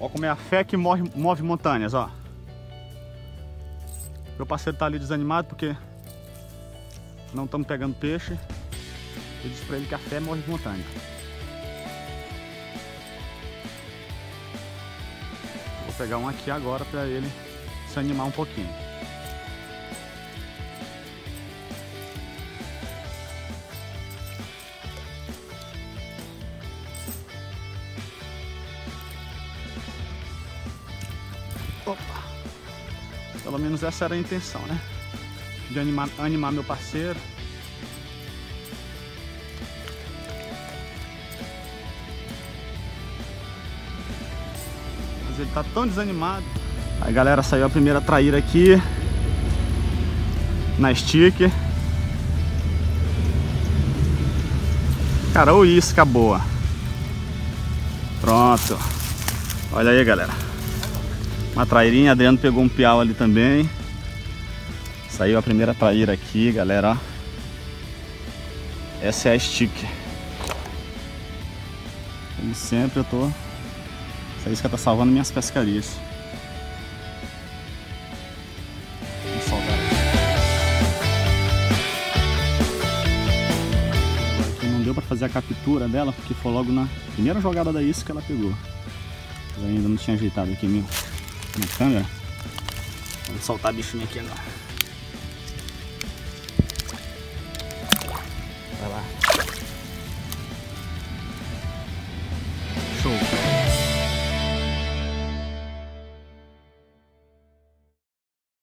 Ó como é a fé que move, move montanhas, ó. Meu parceiro tá ali desanimado porque não estamos pegando peixe. Eu disse pra ele que a fé move montanha. Vou pegar um aqui agora para ele se animar um pouquinho. Opa. Pelo menos essa era a intenção, né? De animar, animar meu parceiro. Mas ele tá tão desanimado. Aí galera, saiu a primeira traíra aqui. Na stick. Cara, ou isca boa. Pronto. Olha aí, galera. Uma trairinha, Adriano pegou um piau ali também. Saiu a primeira traíra aqui, galera. Essa é a stick. Como sempre eu tô... Essa isca tá salvando minhas pescarias. Aqui. Não deu pra fazer a captura dela, porque foi logo na primeira jogada da isca que ela pegou. Eu ainda não tinha ajeitado aqui minha câmera. Vamos soltar a bichinha aqui agora.